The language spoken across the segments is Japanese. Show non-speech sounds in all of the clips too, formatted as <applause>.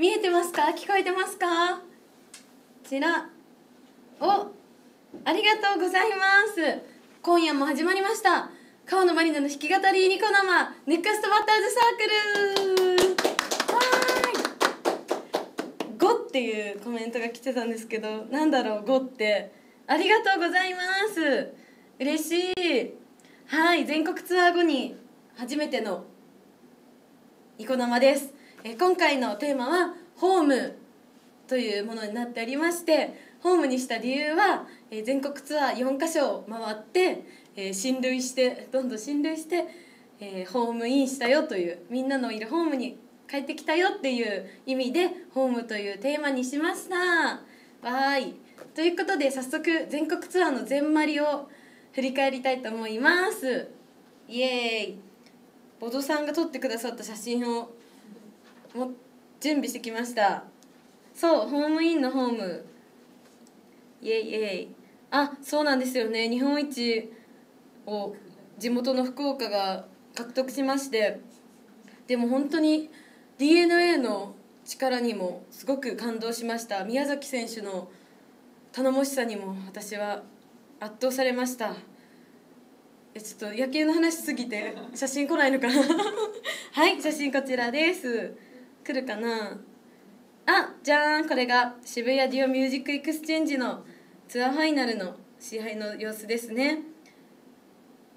見えてますか？聞こえてますか？こちら。おありがとうございます。今夜も始まりました。川野マリナの弾き語りニコ生。ネクストバッターズサークル。はーい。5っていうコメントが来てたんですけどなんだろう？5って。ありがとうございます。嬉しい。はい全国ツアー後に初めてのニコ生です。え今回のテーマは「ホーム」というものになっておりましてホームにした理由は、え全国ツアー4カ所回って、え親類してどんどん親類して、えホームインしたよというみんなのいるホームに帰ってきたよっていう意味でホームというテーマにしました。わーい。ということで早速全国ツアーの全マリを振り返りたいと思います。イエーイ。ボドさんが撮ってくださった写真をも準備してきました。そうホームインのホーム。イエイイエイ。あそうなんですよね。日本一を地元の福岡が獲得しまして。でも本当に d n a の力にもすごく感動しました。宮崎選手の頼もしさにも私は圧倒されました。えちょっと野球の話すぎて写真来ないのかな。<laughs> はい写真こちらです。来るかな？あじゃーん。これが渋谷 duo MUSIC EXCHANGE のツアーファイナルの試合の様子ですね。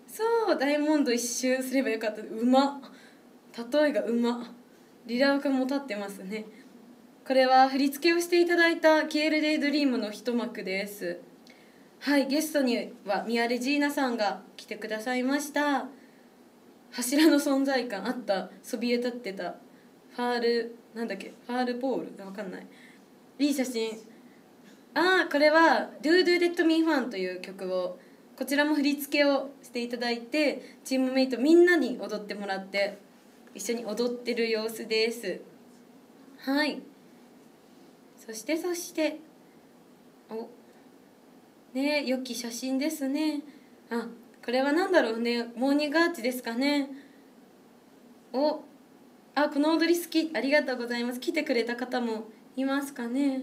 そうダイヤモンド一周すればよかった。うま例えがうまリラークも立ってますね。これは振り付けをしていただいた「キエルデイドリーム」の一幕です。はいゲストにはミアレジーナさんが来てくださいました。柱の存在感あった。そびえ立ってた。ファールなんだっけファールボールわかんない。いい写真。ああこれは「Do Do Let Me Fun」という曲をこちらも振り付けをしていただいてチームメイトみんなに踊ってもらって一緒に踊ってる様子です。はい。そしてそしておね良き写真ですね。あこれは何だろうね。モーニングアーチですかね。おあこの踊り好き。ありがとうございます。来てくれた方もいますかね。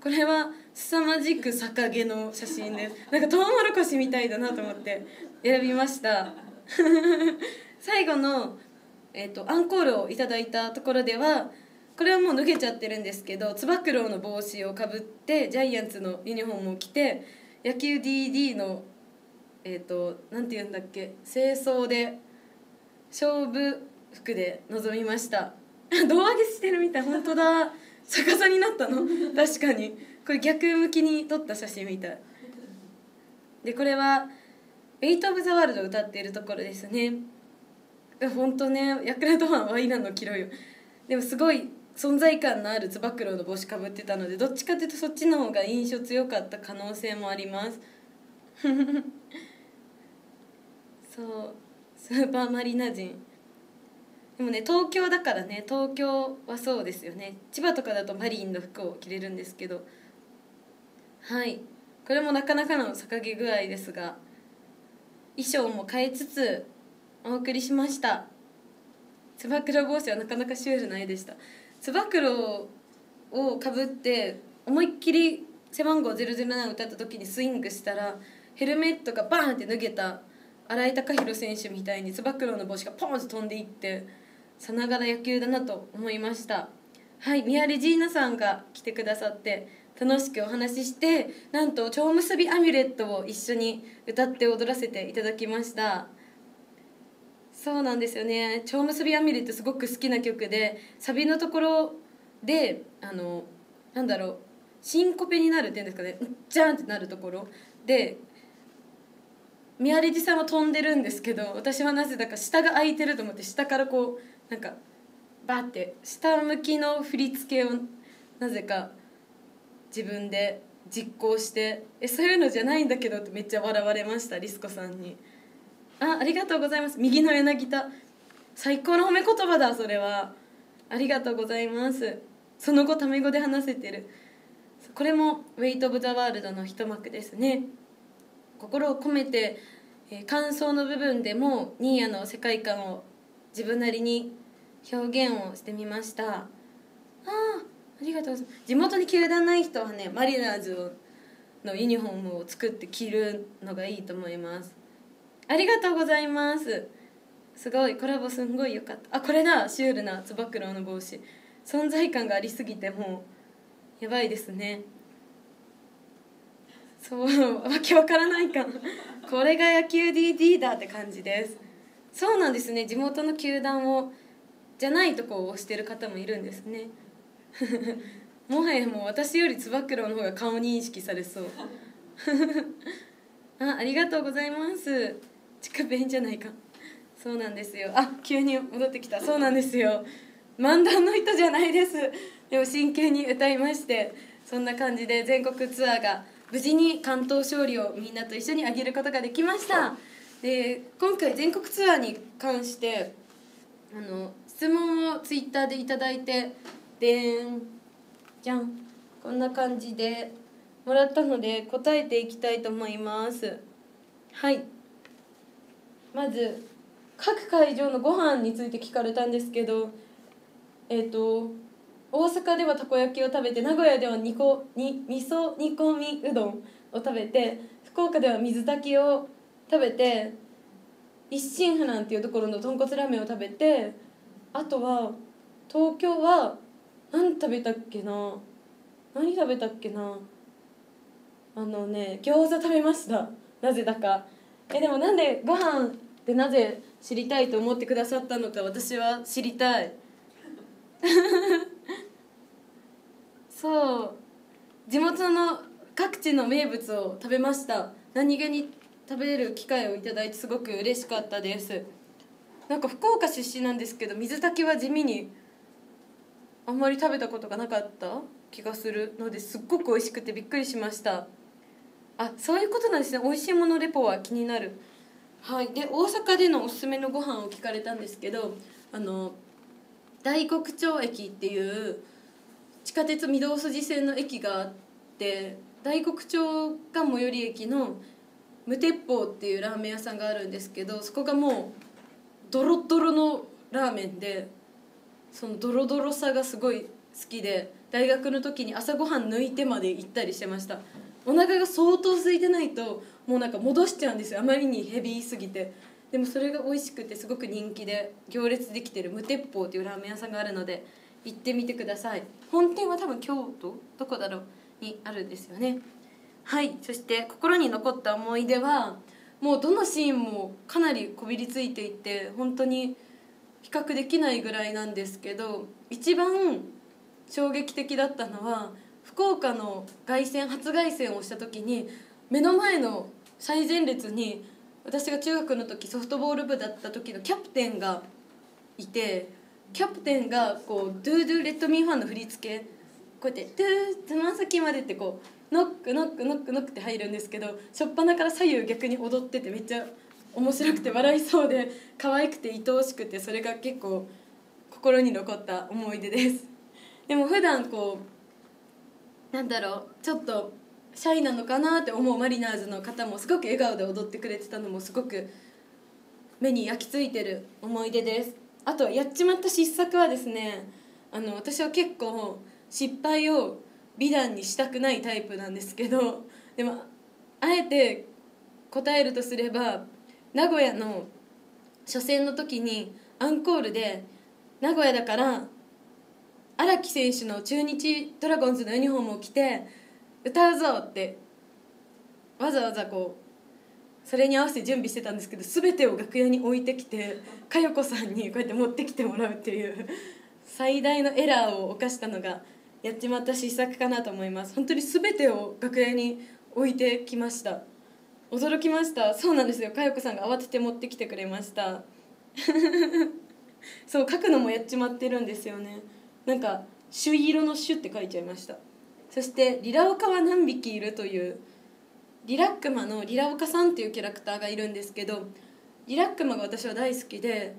これは凄まじく逆毛の写真です。<laughs> なんかトウモロコシみたいだなと思って選びました。<laughs> 最後の、えーと、アンコールをいただいたところではこれはもう脱げちゃってるんですけどつば九郎の帽子をかぶってジャイアンツのユニフォームを着て野球 DD のえっ、ー、となんて言うんだっけ清掃で勝負服で臨みました。<laughs> 胴上げしてるみたい。本当だ。逆さになったの。<laughs> 確かに。これ逆向きに撮った写真みたい。でこれは「エイト・オブ・ザ・ワールド」を歌っているところですね。本当ね。ヤクルトファンはイランのキロよ。でもすごい存在感のあるつば九郎の帽子かぶってたのでどっちかっていうとそっちの方が印象強かった可能性もあります。<laughs> そう。スーパーマリナ人でもね東京だからね東京はそうですよね。千葉とかだとマリンの服を着れるんですけど。はい。これもなかなかの逆毛具合ですが衣装も変えつつお送りしました。つば九郎帽子はなかなかシュールな絵でした。つば九郎をかぶって思いっきり背番号007を歌った時にスイングしたらヘルメットがバーンって脱げた新井貴弘選手みたいにつば九郎の帽子がポンと飛んでいってさながら野球だなと思いました。はいミアレジーナさんが来てくださって楽しくお話ししてなんと「蝶結びアミュレット」を一緒に歌って踊らせていただきました。そうなんですよね「蝶結びアミュレット」すごく好きな曲でサビのところであのなんだろうシンコペになるっていうんですかね。ジャンってなるところ。で宮レジさんは飛んでるんですけど私はなぜだか下が空いてると思って下からこうなんかバッて下向きの振り付けをなぜか自分で実行して「えそういうのじゃないんだけど」ってめっちゃ笑われましたリスコさんに。あありがとうございます。右の柳田。最高の褒め言葉だそれは。ありがとうございます。その後タメ語で話せてる。これも「ウェイト・オブ・ザ・ワールド」の一幕ですね。心を込めて、えー、感想の部分でもニーヤの世界観を自分なりに表現をしてみました。あありがとうございます。地元に球団ない人はねマリナーズのユニフォームを作って着るのがいいと思います。ありがとうございます。すごいコラボすんごいよかった。あこれだシュールなつば九郎の帽子。存在感がありすぎてもうやばいですね。そうわけわからないかこれが野球 DD だって感じです。そうなんですね。地元の球団をじゃないとこを押してる方もいるんですね。<laughs> もはやもう私よりつば九郎の方が顔認識されそう。<laughs> あありがとうございます。近弁じゃないか。そうなんですよ。あ急に戻ってきた。そうなんですよ。漫談の人じゃないです。でも真剣に歌いましてそんな感じで全国ツアーが無事に関東勝利をみんなと一緒に挙げることができました。で今回全国ツアーに関してあの質問をツイッターで頂いてでんじゃん。こんな感じでもらったので答えていきたいと思います。はい。まず各会場のご飯について聞かれたんですけどえっ、ー、と大阪ではたこ焼きを食べて名古屋ではにこに味噌煮込みうどんを食べて福岡では水炊きを食べて一心不難っていうところの豚骨ラーメンを食べてあとは東京は何食べたっけな？何食べたっけな？あのね餃子食べました。なぜだか。えでもなんでご飯ってなぜ知りたいと思ってくださったのか私は知りたい。<laughs> そう。地元の各地の名物を食べました。何気に食べれる機会をいただいてすごく嬉しかったです。なんか福岡出身なんですけど水炊きは地味にあんまり食べたことがなかった気がするのですっごく美味しくてびっくりしました。あそういうことなんですね。美味しいものレポは気になる。はい。で大阪でのおすすめのご飯を聞かれたんですけどあの大黒町駅っていう地下鉄御堂筋線の駅があって大黒町が最寄り駅の無鉄砲っていうラーメン屋さんがあるんですけどそこがもうドロドロのラーメンでそのドロドロさがすごい好きで大学の時に朝ごはん抜いてまで行ったりしてました。お腹が相当空いてないともうなんか戻しちゃうんですよ。あまりにヘビーすぎて。でもそれが美味しくてすごく人気で行列できてる無鉄砲っていうラーメン屋さんがあるので行ってみてください。本店は多分京都どこだろうにあるんですよね。はい。そして心に残った思い出はもうどのシーンもかなりこびりついていて本当に比較できないぐらいなんですけど一番衝撃的だったのは福岡の凱旋初凱旋をした時に目の前の最前列に私が中学の時ソフトボール部だった時のキャプテンがいてキャプテンがこう「ドゥードゥレッドミーファン」の振り付けこうやって「ドゥつま先まで」ってこうノックノックノックノックって入るんですけど初っ端から左右逆に踊っててめっちゃ面白くて笑いそうで可愛くて愛おしくてそれが結構心に残った思い出です。<laughs> でも普段こうなんだろうちょっとシャイなのかなって思うマリナーズの方もすごく笑顔で踊ってくれてたのもすごく目に焼き付いてる思い出です。あとやっちまった失策はですねあの私は結構失敗を美談にしたくないタイプなんですけどでもあえて答えるとすれば名古屋の初戦の時にアンコールで名古屋だから荒木選手の中日ドラゴンズのユニフォームを着て歌うぞってわざわざこうそれに合わせて準備してたんですけど全てを楽屋に置いてきて佳代子さんにこうやって持ってきてもらうっていう最大のエラーを犯したのがやっちまった失策かなと思います。本当に全てを楽屋に置いてきました。驚きました。そうなんですよ。佳代子さんが慌てて持ってきてくれました。<laughs> そう書くのもやっちまってるんですよね。なんか「朱色の朱」って書いちゃいました。そしてリラオカは何匹いるというリラックマのリラオカさんっていうキャラクターがいるんですけどリラックマが私は大好きで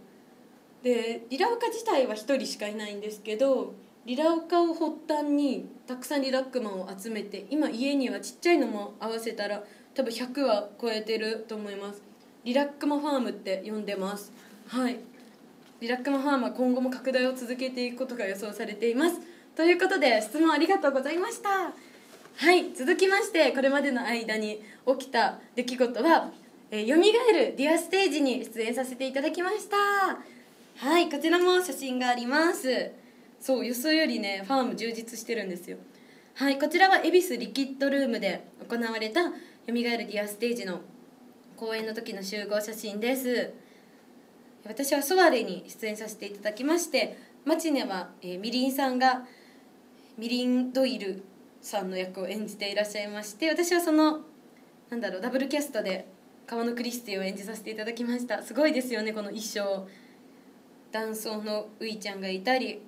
でリラオカ自体は1人しかいないんですけどリラオカを発端にたくさんリラックマを集めて今家にはちっちゃいのも合わせたら多分100は超えてると思います。リラックマファームって呼んでます。はい。リラックマファームは今後も拡大を続けていくことが予想されています。ということで質問ありがとうございました。はい。続きましてこれまでの間に起きた出来事は「えー、よみがえるディアステージ」に出演させていただきました。はい。こちらも写真があります。そう予想よりねファーム充実してるんですよ。はいこちらは恵比寿リキッドルームで行われた「よみがえるディアステージ」の公演の時の集合写真です。私はソワレに出演させていただきましてマチネは、えー、みりんさんがミリン・ドイルさんの役を演じていらっしゃいまして私はそのなんだろうダブルキャストで川のクリスティを演じさせていただきました。すごいですよねこの衣装。男装のういちゃんがいたり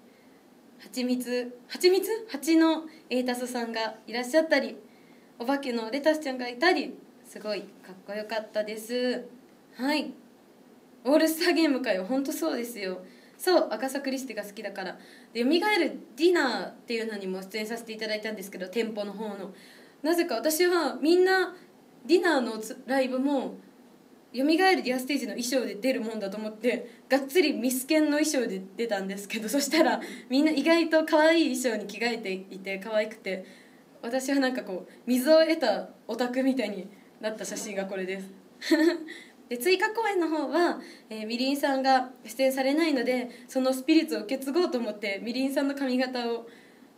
はちみつはちみつ蜂のエータスさんがいらっしゃったりお化けのレタスちゃんがいたりすごいかっこよかったです。はい。オールスターゲームかよ本当そうですよ。そう赤坂クリスティが好きだから。でよみがえるディナーっていうのにも出演させていただいたんですけど店舗の方の。なぜか私はみんなディナーのライブもよみがえるディアステージの衣装で出るもんだと思ってがっつりミスケンの衣装で出たんですけどそしたらみんな意外と可愛い衣装に着替えていて可愛くて私はなんかこう水を得たオタクみたいになった写真がこれです。<laughs> で追加公演の方は、えー、みりんさんが出演されないのでそのスピリッツを受け継ごうと思ってみりんさんの髪型を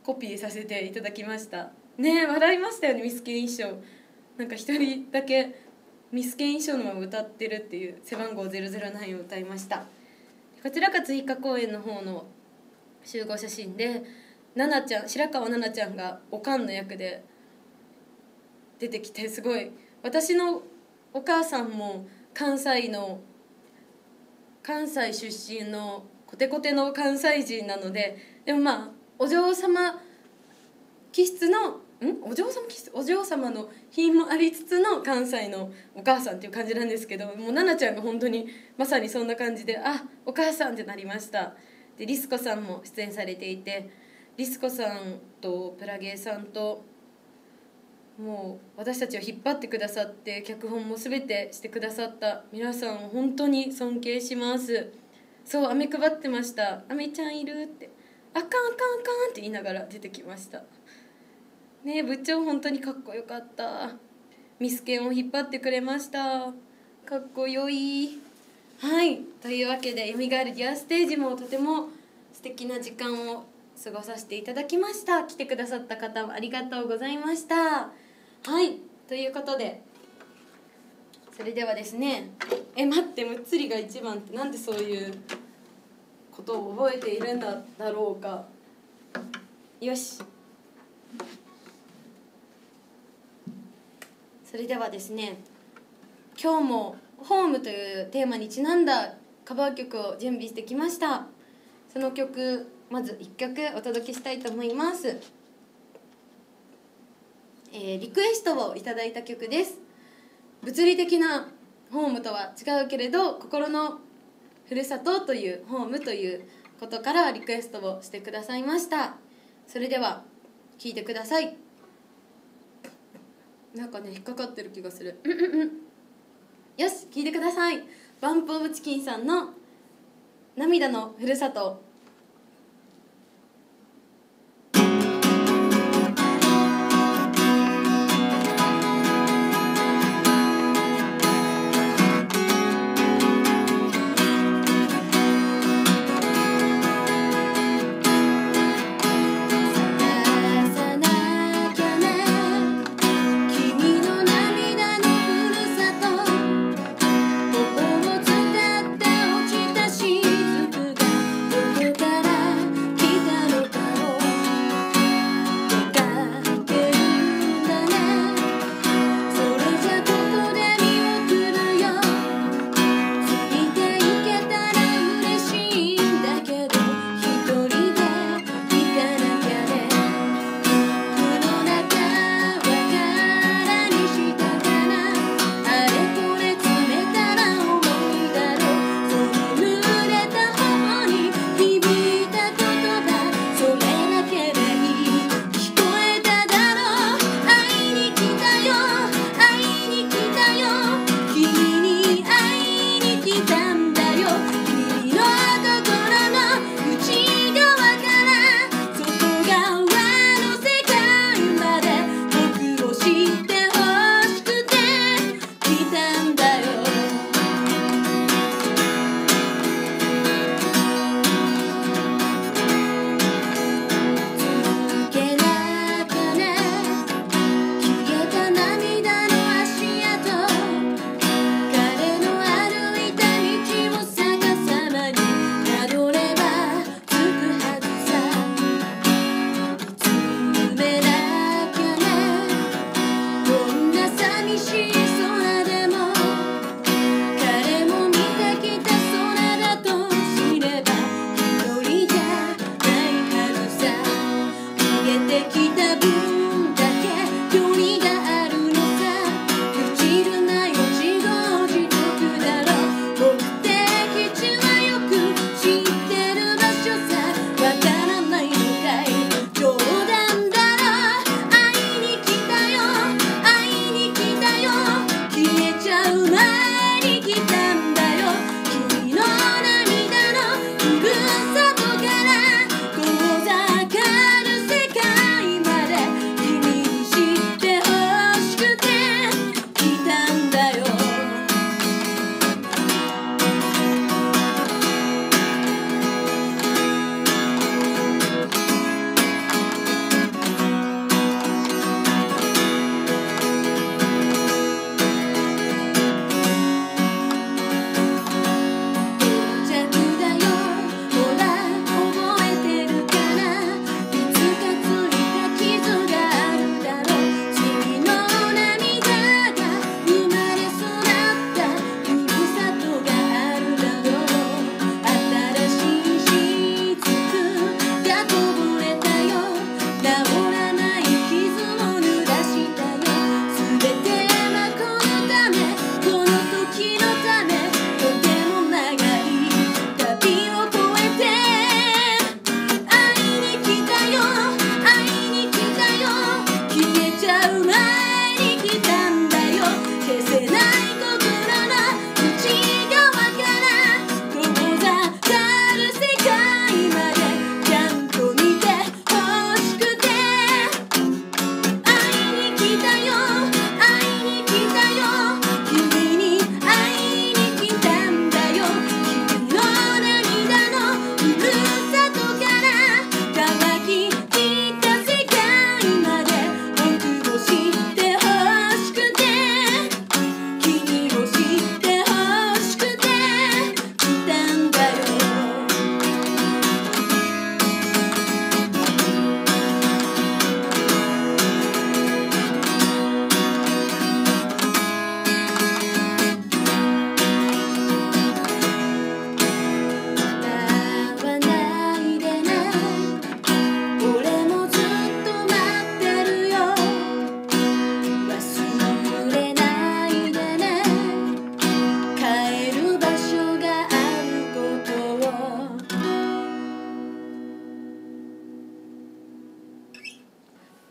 コピーさせていただきました。ねえ笑いましたよねミスケン衣装。なんか一人だけミスケン衣装のまま歌ってるっていう背番号009を歌いました。こちらが追加公演の方の集合写真で奈々ちゃん白川奈々ちゃんがおかんの役で出てきてすごい私のお母さんも関西の関西出身のコテコテの関西人なのででもまあお嬢様気質のお嬢様気質お嬢様の品もありつつの関西のお母さんっていう感じなんですけどもう奈々ちゃんが本当にまさにそんな感じであお母さんってなりました。でリスコさんも出演されていてリスコさんとプラゲーさんともう私たちを引っ張ってくださって脚本も全てしてくださった皆さんを本当に尊敬します。そう飴配ってました「飴ちゃんいる?」って「あかんあかんあかん」って言いながら出てきました。ね部長本当にかっこよかった。ミスケンを引っ張ってくれました。かっこよい。はい。というわけで「よみがえるディアステージ」もとても素敵な時間を過ごさせていただきました。来てくださった方もありがとうございました。はい。ということでそれではですねえ待ってむっつりが一番ってなんでそういうことを覚えているんだだろうか。よし。それではですね今日も「ホーム」というテーマにちなんだカバー曲を準備してきました。その曲まず1曲お届けしたいと思います。えー、リクエストをいただいた曲です。物理的なホームとは違うけれど心のふるさとというホームということからリクエストをしてくださいました。それでは聴いてください。なんかね引っかかってる気がする。うんうんうん。よし聞いてください。バンプオブチキンさんの「涙のふるさと」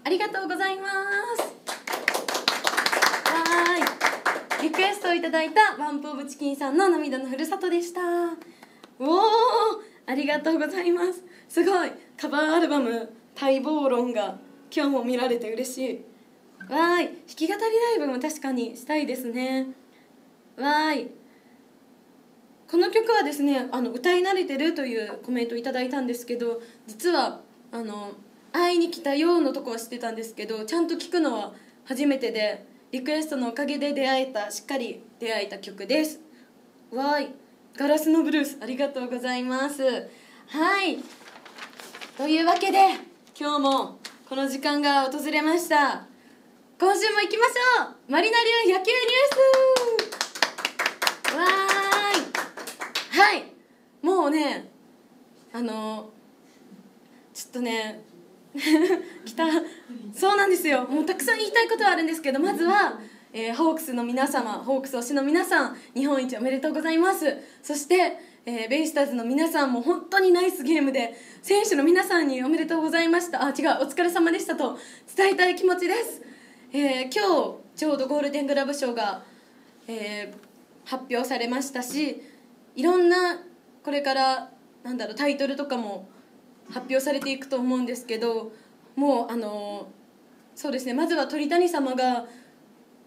ありがとうございます。はい。リクエストをいただいたワンプオブチキンさんの涙のふるさとでした。おおありがとうございます。すごい。カバーアルバム待望論が今日も見られて嬉しい。わーい。弾き語りライブも確かにしたいですね。わーい。この曲はですねあの歌い慣れてるというコメントいただいたんですけど実はあの会いに来たよのとこは知ってたんですけどちゃんと聞くのは初めてでリクエストのおかげで出会えたしっかり出会えた曲です。わーい。ガラスのブルースありがとうございます。はい。というわけで今日もこの時間が訪れました。今週も行きましょう。マリナ流野球ニュース。わーい。はい。もうねあのちょっとね来た。そうなんですよ。もうたくさん言いたいことはあるんですけどまずは、えー、ホークスの皆様ホークス推しの皆さん日本一おめでとうございます。そして、えー、ベイスターズの皆さんも本当にナイスゲームで選手の皆さんにおめでとうございました。あ違うお疲れ様でしたと伝えたい気持ちです、えー、今日ちょうどゴールデングラブ賞が、えー、発表されましたしいろんなこれからなんだろうタイトルとかも発表されていくと思うんですけどもうあのそうですねまずは鳥谷様が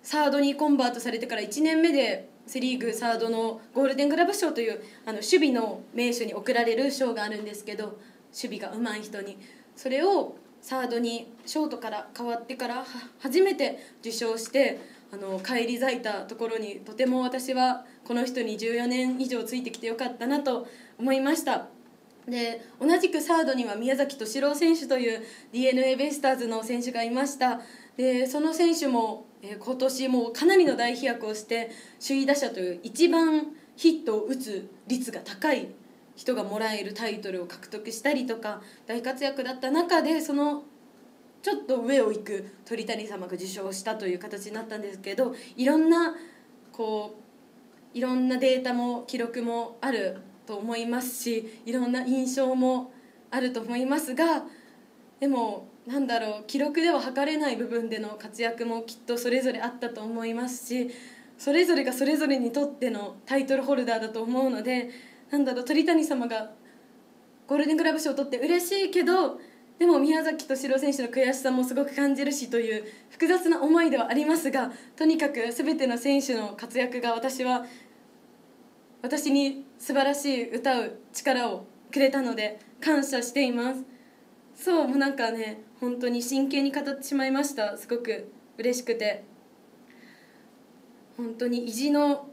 サードにコンバートされてから1年目でセ・リーグサードのゴールデングラブ賞というあの守備の名手に贈られる賞があるんですけど守備が上手い人に。それをサードにショートから変わってから初めて受賞してあの返り咲いたところにとても私はこの人に14年以上ついてきてよかったなと思いました。で同じくサードには宮崎敏郎選手という d n a ベイスターズの選手がいました。でその選手も、え、今年もかなりの大飛躍をして首位打者という一番ヒットを打つ率が高い人がもらえるタイトルを獲得したりとか大活躍だった中でそのちょっと上を行く鳥谷様が受賞したという形になったんですけどいろんなこういろんなデータも記録もあると思いますしいろんな印象もあると思いますがでもなんだろう記録では測れない部分での活躍もきっとそれぞれあったと思いますしそれぞれがそれぞれにとってのタイトルホルダーだと思うのでなんだろう鳥谷様がゴールデングラブ賞を取って嬉しいけどでも宮崎敏郎選手の悔しさもすごく感じるしという複雑な思いではありますがとにかく全ての選手の活躍が私は私に素晴らしい歌う力をくれたので感謝しています。そうもうなんかね本当に真剣に語ってしまいました。すごく嬉しくて。本当に意地の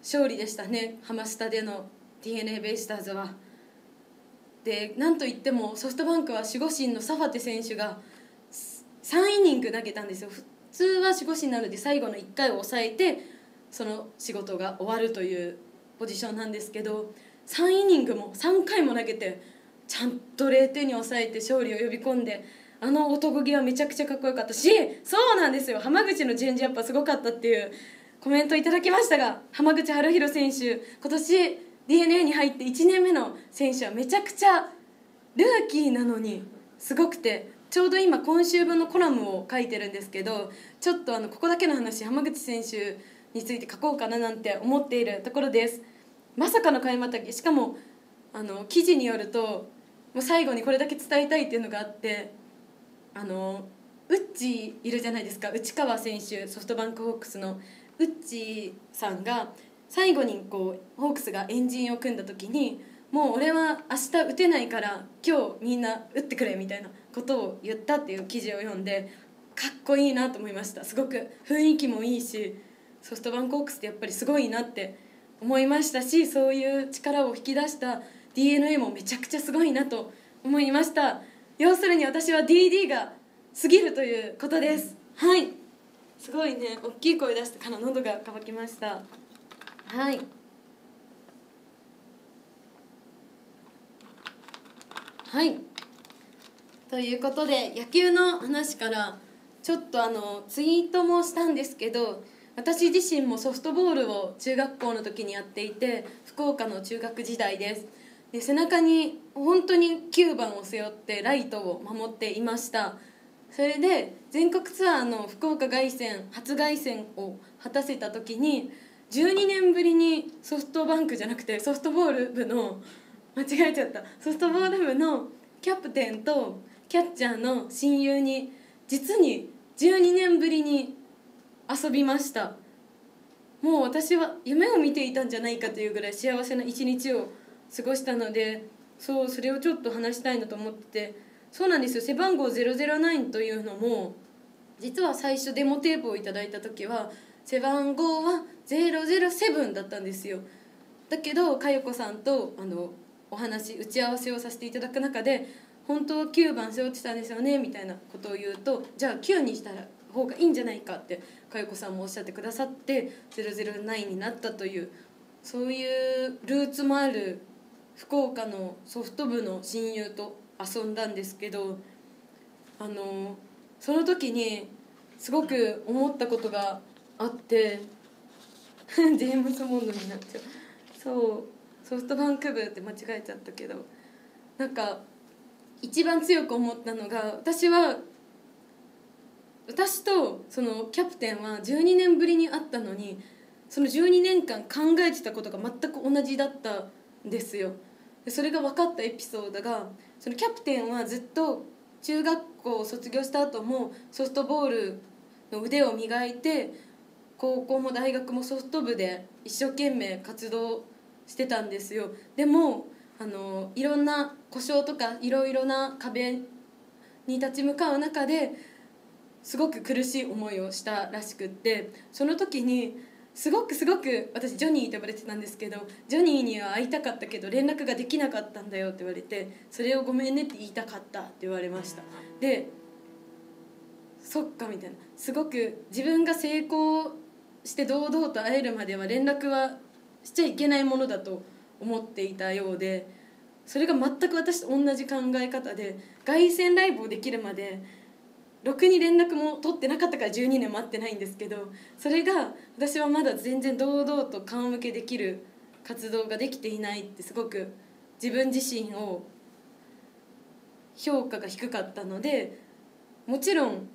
勝利でしたね。ハマスタでの d n a ベイスターズは。でなんといってもソフトバンクは守護神のサファテ選手が3イニング投げたんですよ。普通は守護神なので最後の1回を抑えてその仕事が終わるというポジションなんですけど3イニングも3回も投げてちゃんと0点に抑えて勝利を呼び込んであの男気はめちゃくちゃかっこよかった。しそうなんですよ。浜口のチェンジアップはすごかったっていうコメントいただきましたが浜口春弘選手今年 d n a に入って1年目の選手はめちゃくちゃルーキーなのにすごくてちょうど今今週分のコラムを書いてるんですけどちょっとあのここだけの話浜口選手について書こうかななんて思っているところです。まさかの買いまたぎ。しかもあの記事によるともう最後にこれだけ伝えたいっていうのがあってあのウッチいるじゃないですか。内川選手ソフトバンクホークスの。ウッチさんが最後にこうホークスがエンジンを組んだ時にもう俺は明日打てないから今日みんな打ってくれみたいなことを言ったっていう記事を読んでかっこいいなと思いました。すごく雰囲気もいいしソフトバンクホークスってやっぱりすごいなって思いましたしそういう力を引き出した d n a もめちゃくちゃすごいなと思いました。要するに私は DD が過ぎるということです。はい。すごいね。大きい声出してから喉が渇きました。はい。はい。ということで野球の話からちょっとあのツイートもしたんですけど私自身もソフトボールを中学校の時にやっていて福岡の中学時代です。で背中に本当に9番を背負ってライトを守っていました。それで全国ツアーの福岡凱旋初凱旋を果たせた時に12年ぶりにソフトバンクじゃなくてソフトボール部の間違えちゃった。ソフトボール部のキャプテンとキャッチャーの親友に実に12年ぶりに遊びました。もう私は夢を見ていたんじゃないかというぐらい幸せな一日を過ごしたのでそうそれをちょっと話したいなと思ってて。そうなんですよ。背番号009というのも実は最初デモテープをいただいた時は背番号は007だったんですよ。だけど佳代子さんとあのお話打ち合わせをさせていただく中で「本当は9番背負ってたんですよね」みたいなことを言うと「じゃあ9にしたら方がいいんじゃないか」って佳代子さんもおっしゃってくださって009になったというそういうルーツもある福岡のソフト部の親友と遊んだんですけどあのその時にすごく思ったことがあって <laughs> ジェームズ・モンドになっちゃう。そうソフトバンク部って間違えちゃったけどなんか一番強く思ったのが私は私とそのキャプテンは12年ぶりに会ったのにその12年間考えてたことが全く同じだったんですよ。でそれが分かったエピソードがそのキャプテンはずっと中学校を卒業した後もソフトボールの腕を磨いて高校も大学もソフト部で一生懸命活動してたんですよ。でもあのいろんな故障とかいろいろな壁に立ち向かう中ですごく苦しい思いをしたらしくってその時にすごくすごく私ジョニーと呼ばれてたんですけどジョニーには会いたかったけど連絡ができなかったんだよって言われてそれをごめんねって言いたかったって言われました。でそっかみたいな。すごく自分が成功して堂々と会えるまでは連絡はしちゃいけないものだと思っていたようでそれが全く私と同じ考え方で凱旋ライブをできるまでろくに連絡も取ってなかったから12年待ってないんですけどそれが私はまだ全然堂々と顔向けできる活動ができていないってすごく自分自身を評価が低かったのでもちろん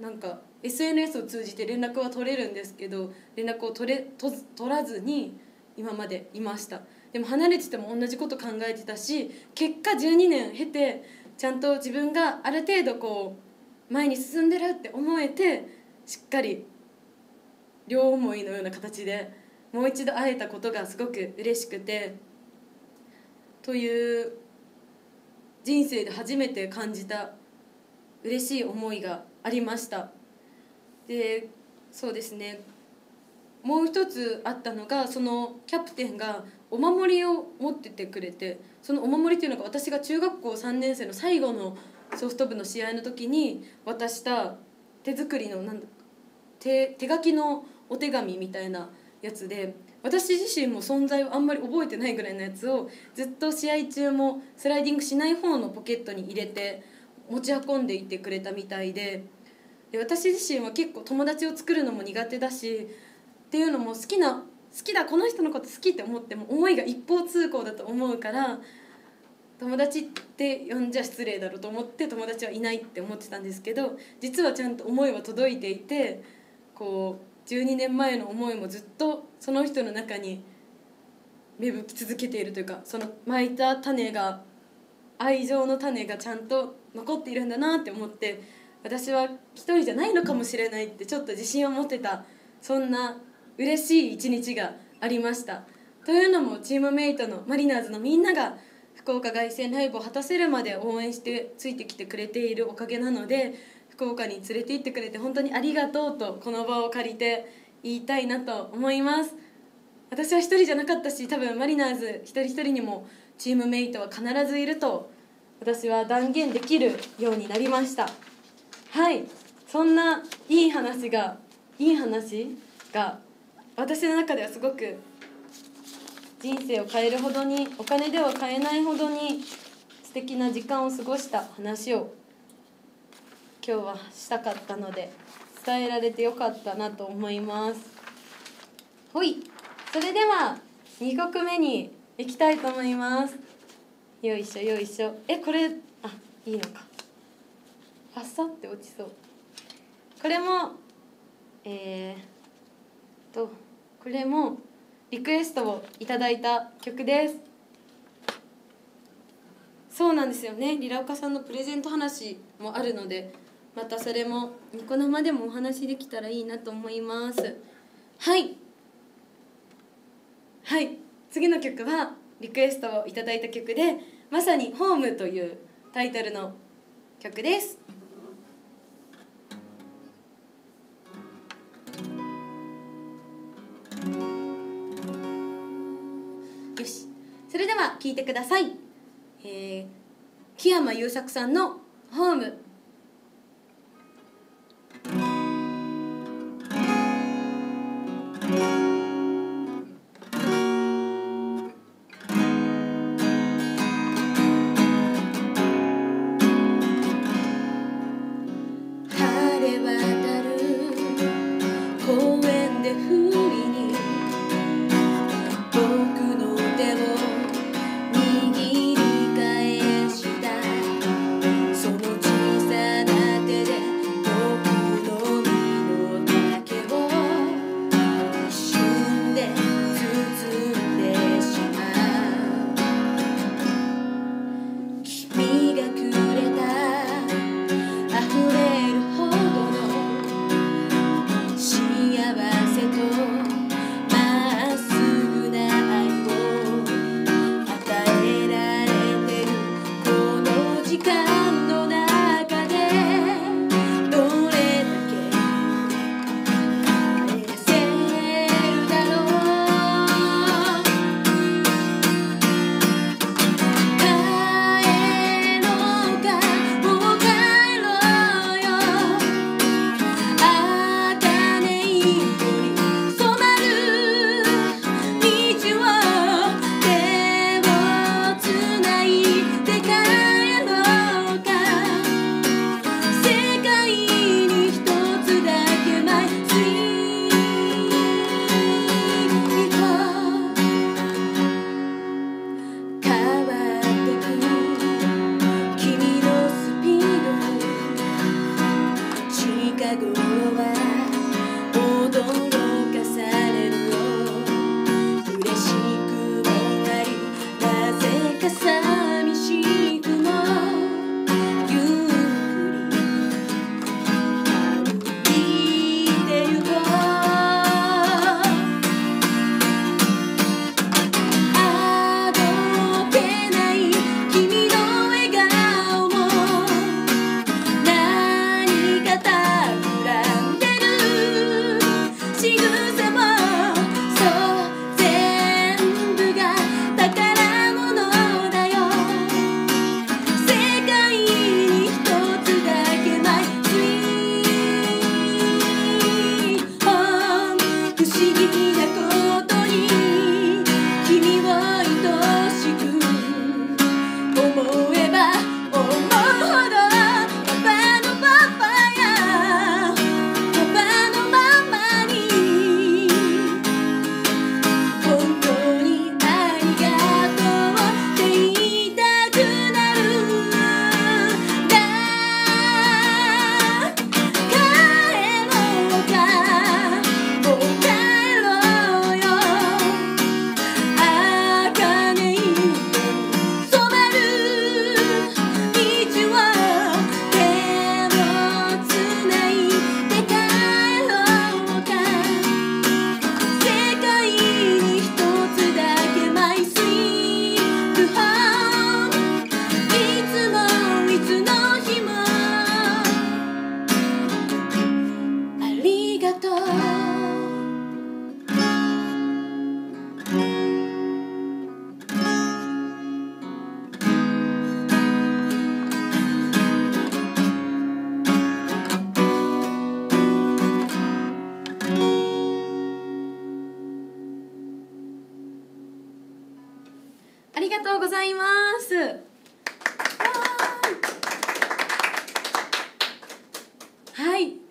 なんか SNS を通じて連絡は取れるんですけど連絡を取れと取らずに今までいました。でも離れてても同じこと考えてたし結果12年経てちゃんと自分がある程度こう前に進んでるって思えてしっかり両思いのような形でもう一度会えたことがすごく嬉しくてという人生で初めて感じた嬉しい思いがありました。でそうですね。もう一つあったのがそのキャプテンがお守りを持っててくれてそのお守りっていうのが私が中学校3年生の最後のソフト部の試合の時に渡した手作りのなんだ手手書きのお手紙みたいなやつで私自身も存在をあんまり覚えてないぐらいのやつをずっと試合中もスライディングしない方のポケットに入れて持ち運んでいってくれたみたいでで私自身は結構友達を作るのも苦手だしっていうのも好きな好きだこの人のこと好きって思っても思いが一方通行だと思うから友達って呼んじゃ失礼だろうと思って友達はいないって思ってたんですけど実はちゃんと思いは届いていてこう12年前の思いもずっとその人の中に芽吹き続けているというかその巻いた種が愛情の種がちゃんと残っているんだなって思って私は一人じゃないのかもしれないってちょっと自信を持ってたそんな嬉しい一日がありました。というのもチームメイトのマリナーズのみんなが福岡凱旋ライブを果たせるまで応援してついてきてくれているおかげなので福岡に連れて行ってくれて本当にありがとうとこの場を借りて言いたいなと思います。私は一人じゃなかったし多分マリナーズ一人一人にもチームメイトは必ずいると私は断言できるようになりました。はい。そんないい話がいい話が私の中ではすごく人生を変えるほどにお金では買えないほどに素敵な時間を過ごした話を今日はしたかったので伝えられてよかったなと思います。ほい。それでは2曲目に行きたいと思います。よいしょよいしょ。えこれあいいのか。あっさって落ちそう。これもえー、っとこれもリクエストをいただいた曲です。そうなんですよね。リラオカさんのプレゼント話もあるのでまたそれもニコ生でもお話できたらいいなと思います。はい。はい。次の曲はリクエストをいただいた曲でまさに「ホームというタイトルの曲です。よし。それでは聞いてください、えー、木山優作さんの「ホーム」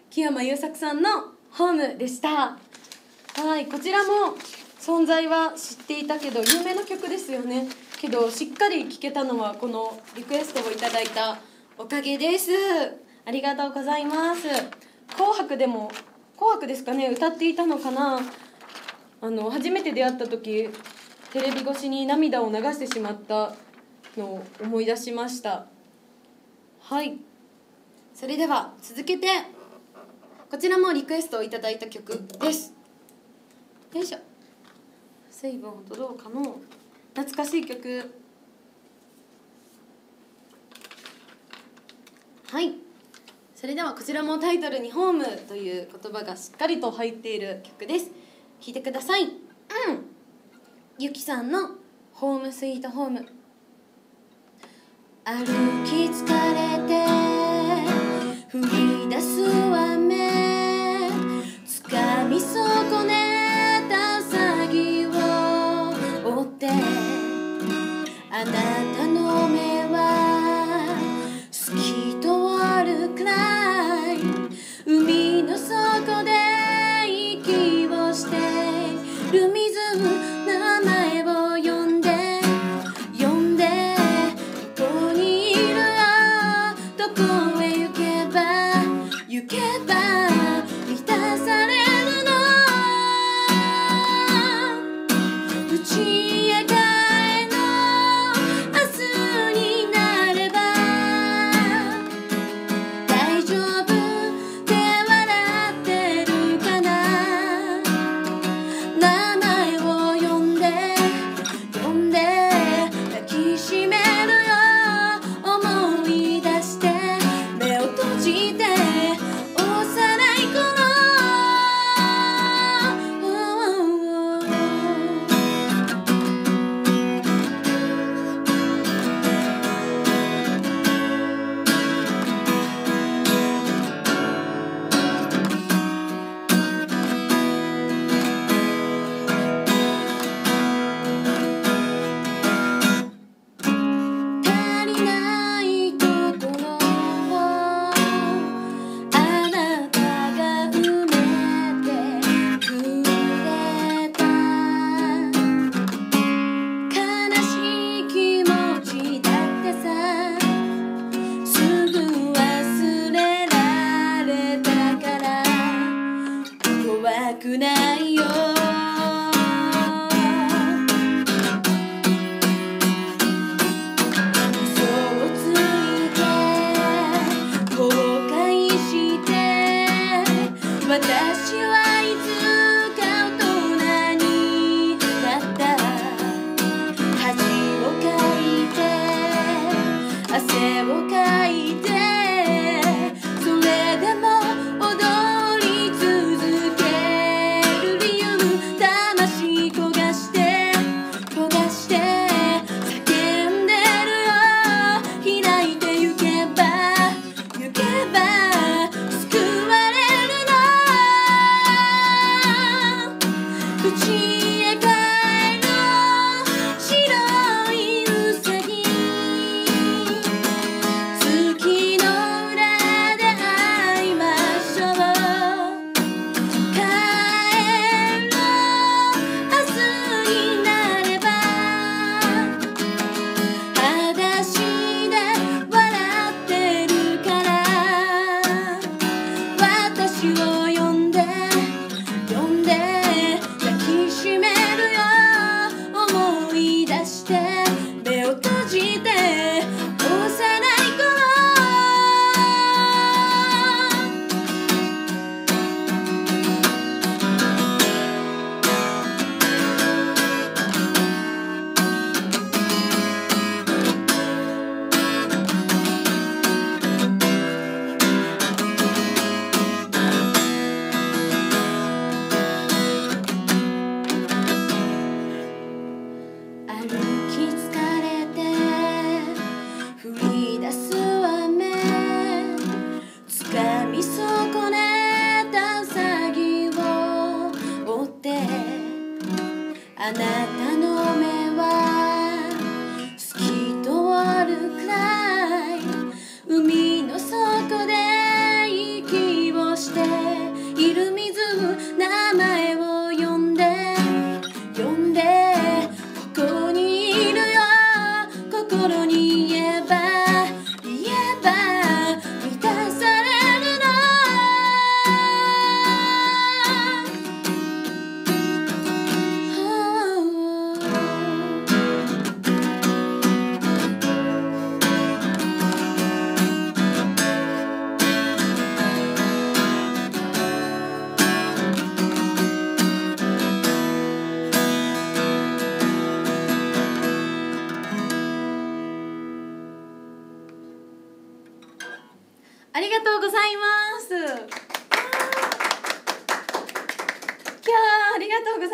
木山優作さんの「ホーム」でした。はいこちらも存在は知っていたけど有名な曲ですよね。けどしっかり聴けたのはこのリクエストをいただいたおかげです。ありがとうございます。紅白でも紅白ですかね歌っていたのかな。あの初めて出会った時テレビ越しに涙を流してしまったのを思い出しました。はい。それでは続けてこちらもリクエストをいただいた曲です。よいしょ。水分ほどどうかの懐かしい曲。はい。それではこちらもタイトルに「ホーム」という言葉がしっかりと入っている曲です。聴いてください。うん。ゆきさんの「ホームスイートホーム」歩き疲れて降り出す雨み損ねた詐を追ってあなたの目は透き通るくらい海の底で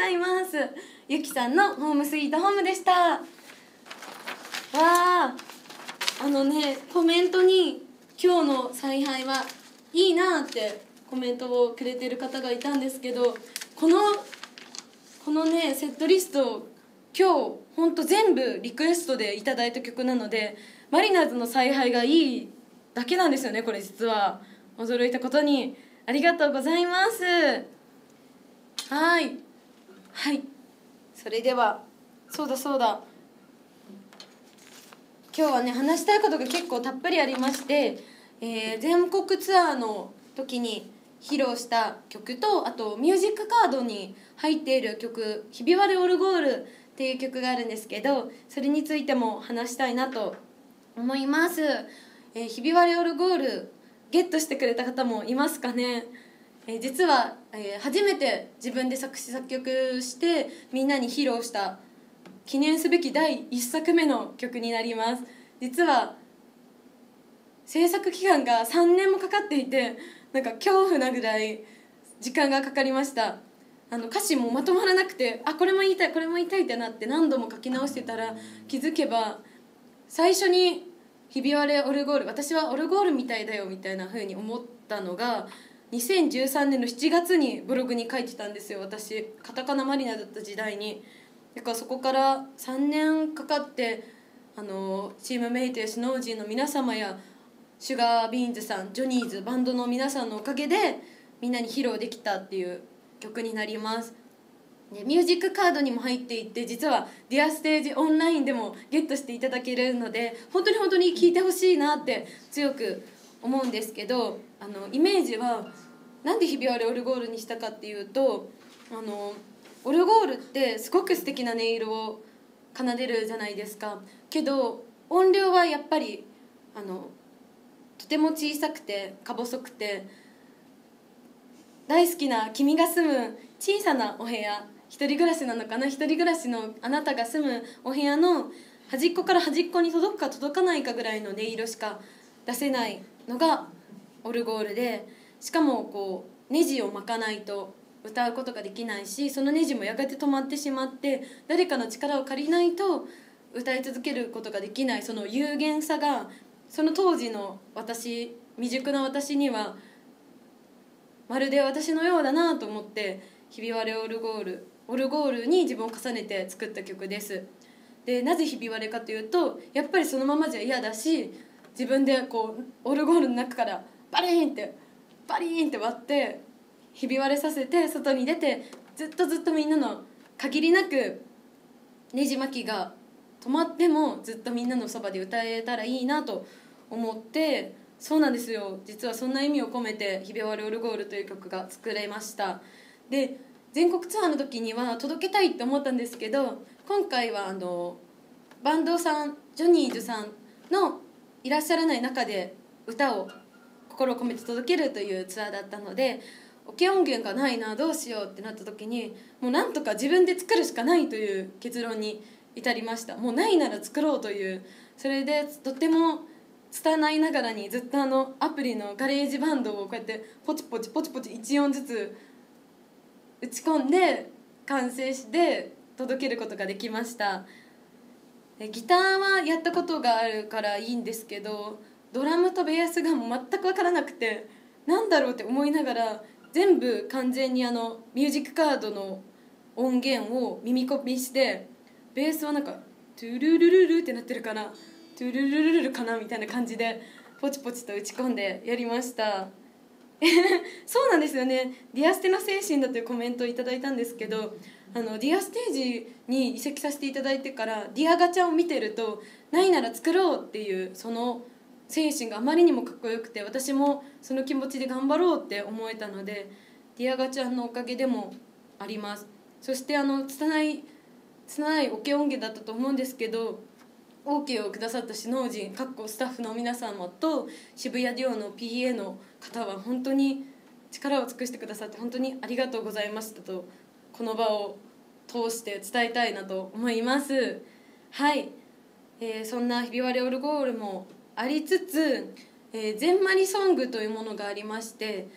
ざいます。ゆきさんのホームスイートホームでした。わああのねコメントに今日の采配はいいなってコメントをくれてる方がいたんですけどこのこのねセットリスト今日ほんと全部リクエストでいただいた曲なのでマリナーズの采配がいいだけなんですよねこれ実は。驚いたことに。ありがとうございます。はい。はい。それではそうだそうだ。今日はね話したいことが結構たっぷりありまして、えー、全国ツアーの時に披露した曲とあとミュージックカードに入っている曲「ひび割れオルゴール」っていう曲があるんですけどそれについても話したいなと思います、えー、ひび割れオルゴールゲットしてくれた方もいますかね、えー、実は、えー、初めて自分で作詞作曲してみんなに披露した記念すべき第1作目の曲になります。実は制作期間が3年もかかっていてなんか恐怖なぐらい時間がかかりました。あの歌詞もまとまらなくてあこれも言いたいこれも言いたいってなって何度も書き直してたら気づけば最初に「ひび割れオルゴール私はオルゴールみたいだよ」みたいな風に思ったのが2013年の7月にブログに書いてたんですよ。私カタカナマリナだった時代に。だからそこから3年かかってあのチームメイトやスノージーの皆様やシュガービーンズさんジョニーズバンドの皆さんのおかげでみんなに披露できたっていう曲になります。でミュージックカードにも入っていて実は「ディアステージオンラインでもゲットしていただけるので本当に本当に聴いてほしいなって強く思うんですけどあのイメージはなんで「ひび割れオルゴール」にしたかっていうとあのオルゴールってすごく素敵な音色を奏でるじゃないですか。けど音量はやっぱりあのとても小さくてか細くて大好きな君が住む小さなお部屋一人暮らしなのかな一人暮らしのあなたが住むお部屋の端っこから端っこに届くか届かないかぐらいの音色しか出せないのがオルゴールでしかもこうネジを巻かないと歌うことができないしそのネジもやがて止まってしまって誰かの力を借りないと歌い続けることができないその有限さがその当時の私未熟な私にはまるで私のようだなと思って「ひび割れオルゴール」オルゴールに自分を重ねて作った曲です。でなぜひび割れかというとやっぱりそのままじゃ嫌だし自分でこうオルゴールの中からバリーンってバリーンって割ってひび割れさせて外に出てずっとずっとみんなの限りなくねじ巻きが止まってもずっとみんなのそばで歌えたらいいなと思ってそうなんですよ。実はそんな意味を込めて「ひび割れオルゴール」という曲が作れました。で全国ツアーの時には届けたいって思ったんですけど今回はあのバンドさんジョニーズさんのいらっしゃらない中で歌を心を込めて届けるというツアーだったのでオケ音源がないなどうしようってなった時にもうなんとか自分で作るしかないという結論に至りました。もうないなら作ろうという。それでとっても拙いながらにずっとあのアプリの GarageBand をこうやってポチポチポチポチ1音ずつ打ち込んで完成して届けることができました。ギターはやったことがあるからいいんですけどドラムとベースが全く分からなくてなんだろうって思いながら全部完全にあのミュージックカードの音源を耳コピしてベースはなんかトゥルルルルってなってるからトゥルルルルルかなみたいな感じでポチポチと打ち込んでやりました。<laughs> そうなんですよね。ディアステの精神だというコメントをいただいたんですけどあのディアステージに移籍させていただいてからディアガチャを見てるとないなら作ろうっていうその精神があまりにもかっこよくて私もその気持ちで頑張ろうって思えたのでディアガちゃんのおかげでもあります。そしてあの拙い拙いオケ音源だったと思うんですけど OK をくださった首脳陣かっこスタッフの皆様と渋谷デュオの PA の方は本当に力を尽くしてくださって本当にありがとうございましたとこの場を通して伝えたいなと思います。はい、えー、そんなひび割れオルゴールもありつつ、ええー、ゼンマリソングというものがありまして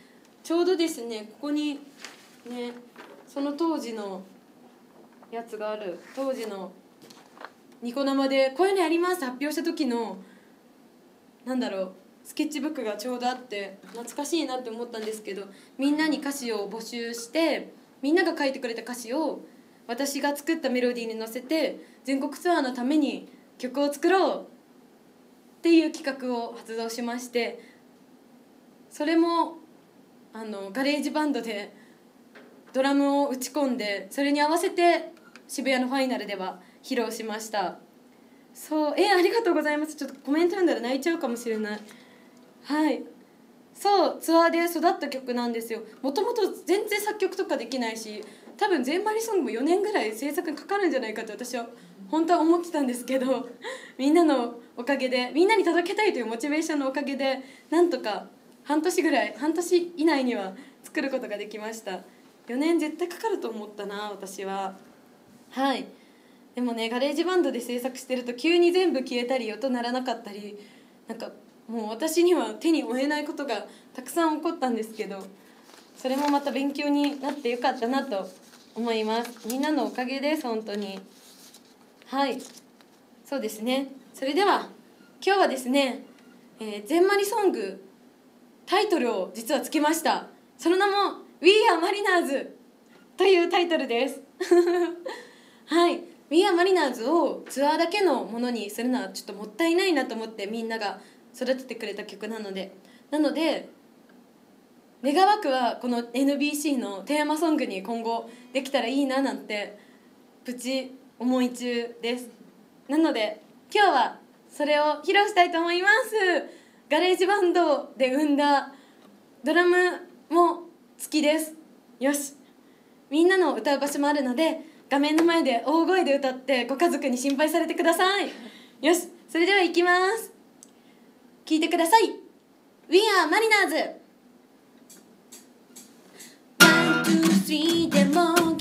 ちょうどですねここにねその当時のやつがある当時のニコ生でこういうのやります発表した時のなんだろうスケッチブックがちょうどあって懐かしいなって思ったんですけどみんなに歌詞を募集してみんなが書いてくれた歌詞を私が作ったメロディーに乗せて全国ツアーのために曲を作ろうっていう企画を発動しましてそれもあの GarageBand でドラムを打ち込んでそれに合わせて渋谷のファイナルでは披露しました。そうえありがとうございます。ちょっとコメント読んだら泣いちゃうかもしれない。はい。そうツアーで育った曲なんですよ。もともと全然作曲とかできないし多分ゼンマリソングも4年ぐらい制作にかかるんじゃないかと私は本当は思ってたんですけど <laughs> みんなのおかげでみんなに届けたいというモチベーションのおかげでなんとか半年ぐらい半年以内には作ることができました。4年絶対かかると思ったな私は。はい。でもね GarageBand で制作してると急に全部消えたり音鳴らなかったりなんかもう私には手に負えないことがたくさん起こったんですけどそれもまた勉強になってよかったなと思います。みんなのおかげです本当に。はい。そうですね。それでは今日はですね「え、ゼンマリソング」タイトルを実はつけました。その名も「We are Mariners」というタイトルです。<laughs> はい。We are Mariners をツアーだけのものにするのはちょっともったいないなと思ってみんなが育ててくれた曲なので。なので願わくはこの NBC のテーマソングに今後できたらいいななんてプチ思い中です。なので今日はそれを披露したいと思います。 GarageBand で生んだドラムも好きです。よし。みんなの歌う場所もあるので画面の前で大声で歌ってご家族に心配されてください。よし。それでは行きます。聞いてください。We are Mariners 1 2 3でも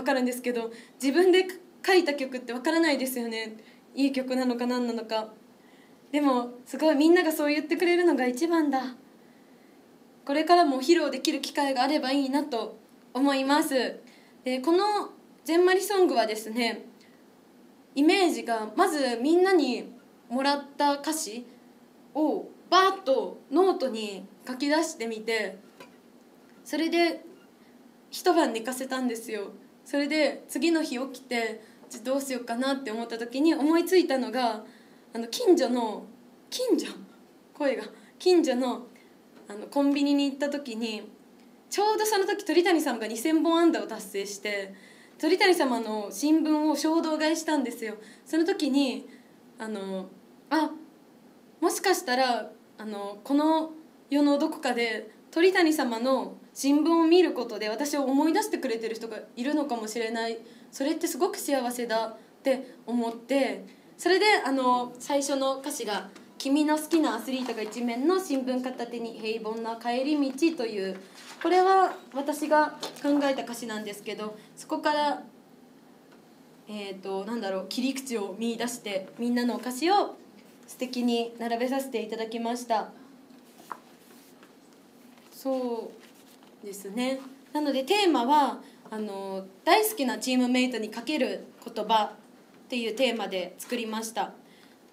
分かるんですけど自分で書いた曲って分からないですよね。いい曲なのか何なのか。でもすごいみんながそう言ってくれるのが一番だ。これからも披露できる機会があればいいなと思います。でこの「ゼンマリソング」はですねイメージがまずみんなにもらった歌詞をバーッとノートに書き出してみてそれで一晩寝かせたんですよ。それで次の日起きてじゃどうしようかなって思った時に思いついたのがあの近所の近所声が近所のあのコンビニに行った時にちょうどその時鳥谷さんが2,000本安打を達成して鳥谷様の新聞を衝動買いしたんですよ。その時にあのあもしかしたらあのこの世のどこかで鳥谷様の新聞を見ることで私を思い出してくれてる人がいるのかもしれない。それってすごく幸せだって思って。それであの最初の歌詞が「君の好きなアスリートが一面の新聞片手に平凡な帰り道」というこれは私が考えた歌詞なんですけどそこからえー、となんだろう切り口を見出してみんなのお菓子を素敵に並べさせていただきました。そう。ですね。なのでテーマはあの大好きなチームメイトにかける言葉っていうテーマで作りました。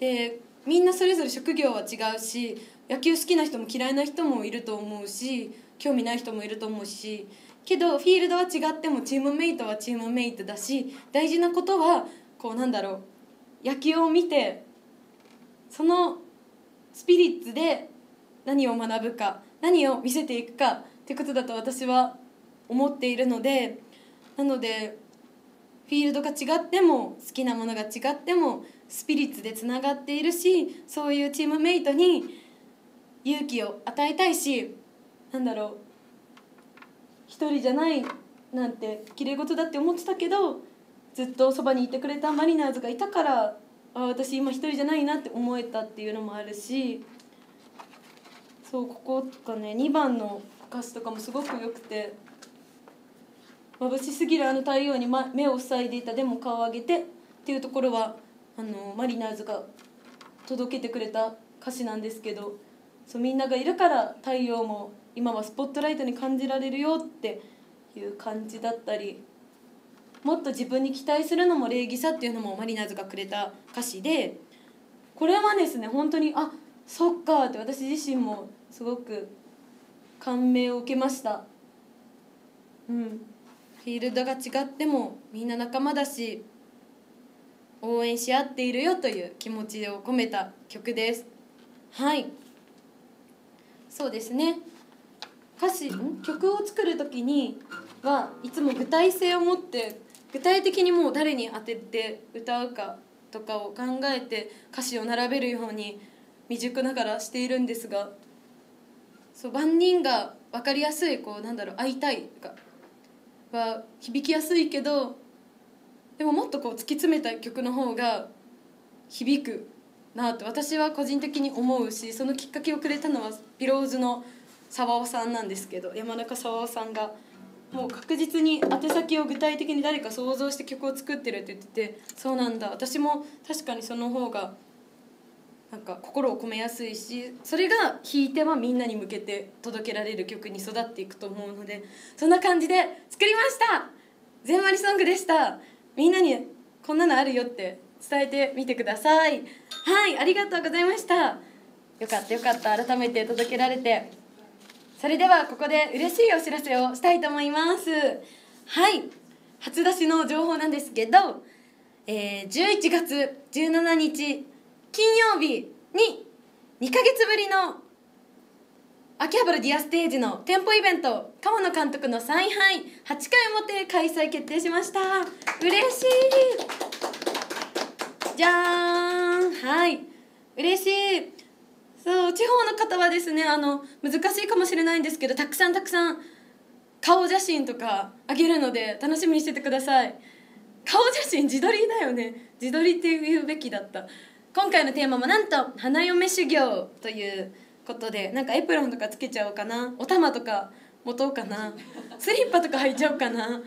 でみんなそれぞれ職業は違うし野球好きな人も嫌いな人もいると思うし興味ない人もいると思うしけどフィールドは違ってもチームメイトはチームメイトだし大事なことはこうなんだろう野球を見てそのスピリッツで何を学ぶか何を見せていくかってことだと私は思っているのでなのでフィールドが違っても好きなものが違ってもスピリッツでつながっているしそういうチームメイトに勇気を与えたいしなんだろう一人じゃないなんてきれい事だって思ってたけどずっとそばにいてくれたマリナーズがいたからあ私今一人じゃないなって思えたっていうのもあるしそうこことかね2番の歌詞とかもすごく良くて眩しすぎるあの太陽に、ま、目を塞いでいたでも顔を上げてっていうところはあのマリナーズが届けてくれた歌詞なんですけどそうみんながいるから太陽も今はスポットライトに感じられるよっていう感じだったりもっと自分に期待するのも礼儀さっていうのもマリナーズがくれた歌詞でこれはですね本当にあそっかって私自身もすごく感銘を受けました。うん。フィールドが違ってもみんな仲間だし応援し合っているよという気持ちを込めた曲です。はい。そうですね。歌詞ん？曲を作る時にはいつも具体性を持って具体的にもう誰に当てて歌うかとかを考えて歌詞を並べるように未熟ながらしているんですがそう万人が分かりやすいこうなんだろう「会いたい」とかは響きやすいけどでももっとこう突き詰めた曲の方が響くなと私は個人的に思うしそのきっかけをくれたのはピローズの沢尾さんなんですけど山中沢尾さんがもう確実に宛先を具体的に誰か想像して曲を作ってるって言っててそうなんだ私も確かにその方がなんか心を込めやすいしそれが弾いてはみんなに向けて届けられる曲に育っていくと思うのでそんな感じで作りました。全割ソングでした。みんなにこんなのあるよって伝えてみてください。はいありがとうございました。よかったよかった。改めて届けられて。それではここで嬉しいお知らせをしたいと思います。はい初出しの情報なんですけど、えー、11月17日金曜日に2ヶ月ぶりの秋葉原ディアステージの店舗イベント川野監督の采配8回表開催決定しました。嬉しい。じゃーん。はい。嬉しい。そう地方の方はですねあの難しいかもしれないんですけどたくさんたくさん顔写真とかあげるので楽しみにしててください。顔写真自撮りだよね。自撮りって言うべきだった。今回のテーマもなんと花嫁修行ということでなんかエプロンとかつけちゃおうかな。お玉とか持とうかな。スリッパとか履いちゃおうかな。<laughs>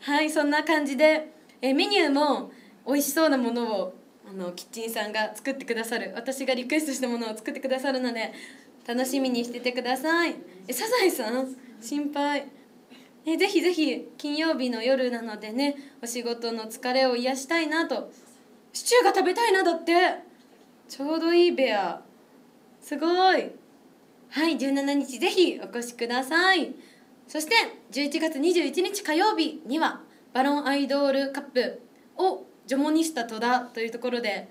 はいそんな感じでえメニューも美味しそうなものをあのキッチンさんが作ってくださる。私がリクエストしたものを作ってくださるので楽しみにしててください。えサザエさん？心配。えぜひぜひ金曜日の夜なのでねお仕事の疲れを癒したいなと。シチューが食べたいなだって。ちょうどいいベア。すごい。はい17日ぜひお越しください。そして11月21日火曜日にはバロンアイドールカップをジョモニスタ戸田というところで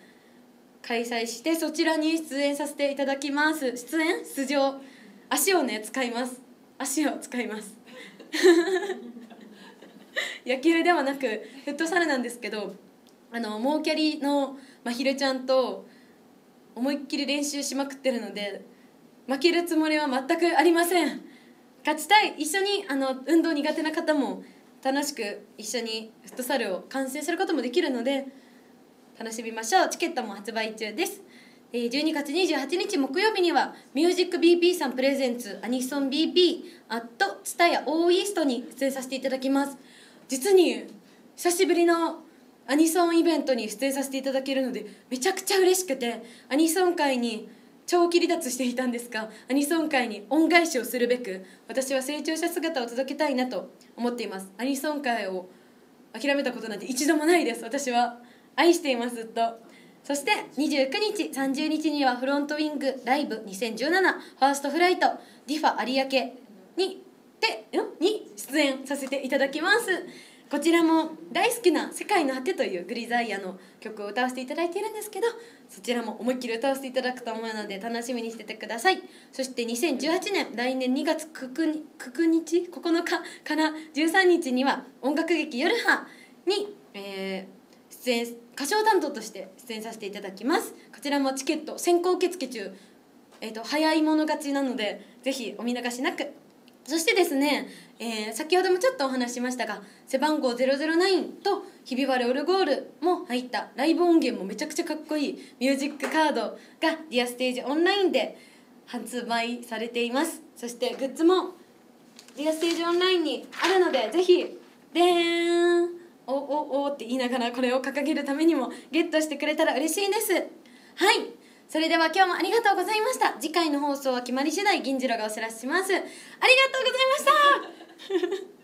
開催してそちらに出演させていただきます。出演？出場足をね使います。足を使います。<laughs> 野球ではなくフットサルなんですけどあのモーキャリのまひるちゃんと思いっきり練習しまくってるので負けるつもりは全くありません。勝ちたい。一緒にあの運動苦手な方も楽しく一緒にフットサルを観戦することもできるので楽しみましょう。チケットも発売中です。12月28日木曜日には「ミュージック BP さんプレゼンツアニソン BP」アットツタヤオーイーストに出演させていただきます。実に久しぶりのアニソンイベントに出演させていただけるのでめちゃくちゃ嬉しくてアニソン界に長期離脱していたんですがアニソン界に恩返しをするべく私は成長した姿を届けたいなと思っています。アニソン界を諦めたことなんて一度もないです。私は愛していますずっと。そして29日30日にはフロントウィングライブ2017ファーストフライトディファ有明にでに出演させていただきます。こちらも大好きな「世界の果て」というグリザイアの曲を歌わせていただいているんですけどそちらも思いっきり歌わせていただくと思うので楽しみにしててください。そして2018年来年2月9日9日から13日には音楽劇「夜葉に」えー、出演歌唱担当として出演させていただきます。こちらもチケット先行受付中、えーと、早い者勝ちなのでぜひお見逃しなく。そしてですね、えー、先ほどもちょっとお話ししましたが背番号009とひび割れオルゴールも入ったライブ音源もめちゃくちゃかっこいいミュージックカードがディアステージオンラインで発売されています。そしてグッズもディアステージオンラインにあるのでぜひでーん。おおおって言いながらこれを掲げるためにもゲットしてくれたら嬉しいです。はい。それでは今日もありがとうございました。次回の放送は決まり次第銀次郎がお知らせします。ありがとうございました。